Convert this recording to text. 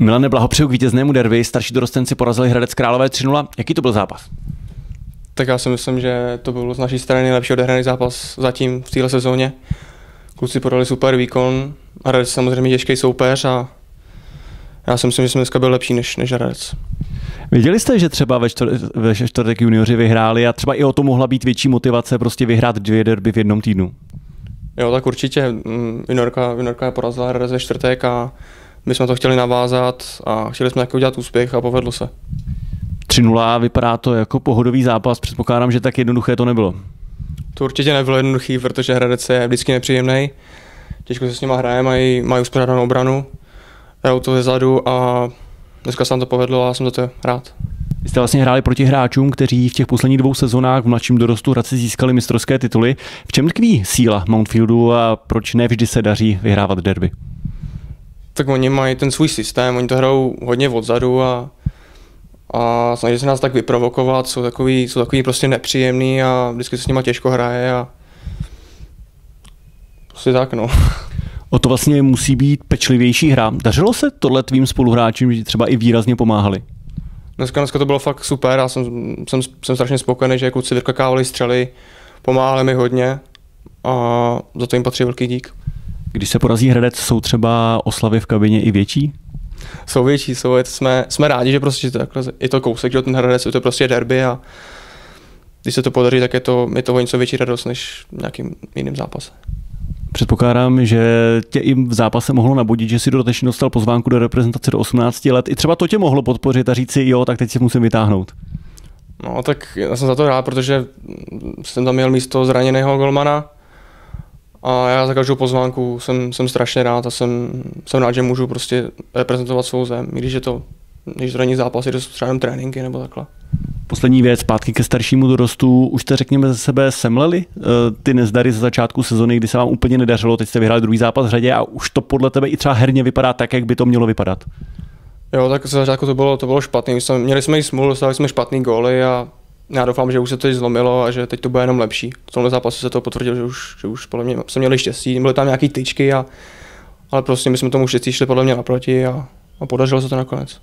Milane, blahopřeju k vítěznému derby. Starší dorostenci porazili Hradec Králové 3-0. Jaký to byl zápas? Tak já si myslím, že to byl z naší strany nejlepší odehraný zápas zatím v této sezóně. Kluci podali super výkon, Hradec samozřejmě těžký soupeř a já si myslím, že jsme dneska byl lepší než, než Hradec. Věděli jste, že třeba ve, čtvrt, ve čtvrtek junioři vyhráli a třeba i o to mohla být větší motivace prostě vyhrát dvě derby v jednom týdnu? Jo, tak určitě. Mm, juniorka, juniorka je porazila Hradec ve čtvrtek a my jsme to chtěli navázat a chtěli jsme taky udělat úspěch a povedlo se. 3-0 vypadá to jako pohodový zápas, předpokládám, že tak jednoduché to nebylo. To určitě nebylo jednoduchý, protože Hradec je vždycky nepříjemný. Těžko se s nima hraje, mají, mají uspořádanou obranu, hrajou to zezadu a dneska se nám to povedlo a jsem za to rád. Vy jste vlastně hráli proti hráčům, kteří v těch posledních dvou sezónách v mladším dorostu Hradci získali mistrovské tituly. V čem tkví síla Mountfieldu a proč ne vždy se daří vyhrávat derby? Tak oni mají ten svůj systém, oni to hrajou hodně odzadu a, a snaží se nás tak vyprovokovat, jsou takový, jsou takový prostě nepříjemný a vždycky se s nima těžko hraje a prostě tak no. O to vlastně musí být pečlivější hra. Dařilo se tohle tvým spoluhráčům, že třeba i výrazně pomáhali? Dneska, dneska to bylo fakt super, já jsem, jsem, jsem strašně spokojený, že kluci vykakávali střely, pomáhali mi hodně a za to jim patří velký dík. Když se porazí Hradec, jsou třeba oslavy v kabině i větší? Jsou větší, jsou, jsme, jsme rádi, že prostě takhle, je to kousek, že ten Hradec, je to prostě derby a když se to podaří, tak je to, je to o něco větší radost než v nějakým jiným zápase. Předpokládám, že tě i v zápase mohlo nabudit, že si dodatečně dostal pozvánku do reprezentace do 18 let. I třeba to tě mohlo podpořit a říct si, jo, tak teď si musím vytáhnout. No, tak já jsem za to rád, protože jsem tam měl místo zraněného golmana a já za každou pozvánku jsem, jsem strašně rád a jsem, jsem rád, že můžu prostě reprezentovat svou zem, i když je to, když to není zápas, je to třeba tréninky nebo takhle. Poslední věc, zpátky ke staršímu dorostu. Už jste, řekněme, ze sebe semleli eh, ty nezdary ze začátku sezony, kdy se vám úplně nedařilo, teď jste vyhráli druhý zápas v řadě a už to podle tebe i třeba herně vypadá tak, jak by to mělo vypadat. Jo, tak ze začátku to bylo, to bylo špatný. Jsme, měli jsme i smůlu, dostali jsme špatný góly a já doufám, že už se to zlomilo a že teď to bude jenom lepší. V tomhle zápase se to potvrdilo, že už, že už podle mě jsme měli štěstí, byly tam nějaké tyčky, a, ale prostě my jsme tomu štěstí šli podle mě naproti a, a podařilo se to nakonec.